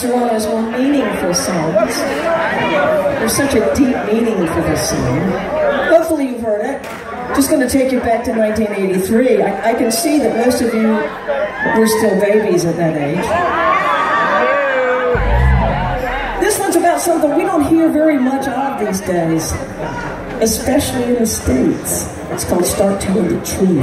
his more meaningful songs. There's such a deep meaning for this song. Hopefully you've heard it. Just going to take you back to 1983. I, I can see that most of you were still babies at that age. This one's about something we don't hear very much of these days, especially in the States. It's called Start Telling the Truth.